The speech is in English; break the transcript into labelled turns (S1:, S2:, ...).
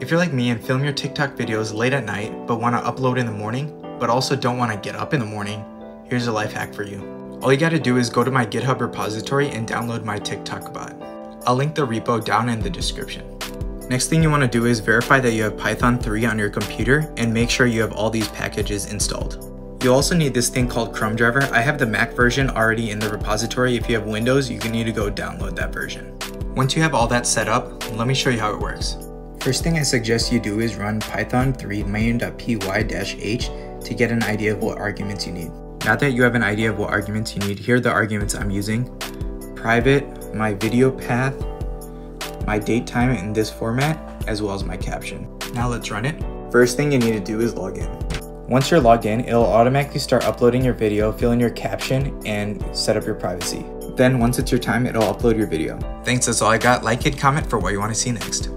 S1: If you're like me and film your TikTok videos late at night but want to upload in the morning, but also don't want to get up in the morning, here's a life hack for you. All you gotta do is go to my GitHub repository and download my TikTok bot. I'll link the repo down in the description. Next thing you want to do is verify that you have Python 3 on your computer and make sure you have all these packages installed. You'll also need this thing called Chrome driver. I have the Mac version already in the repository. If you have Windows, you can need to go download that version. Once you have all that set up, let me show you how it works. First thing I suggest you do is run python 3 main.py-h to get an idea of what arguments you need. Now that you have an idea of what arguments you need, here are the arguments I'm using. Private, my video path, my date time in this format, as well as my caption. Now let's run it. First thing you need to do is log in. Once you're logged in, it'll automatically start uploading your video, fill in your caption, and set up your privacy. Then once it's your time, it'll upload your video. Thanks, that's all I got. Like and comment for what you want to see next.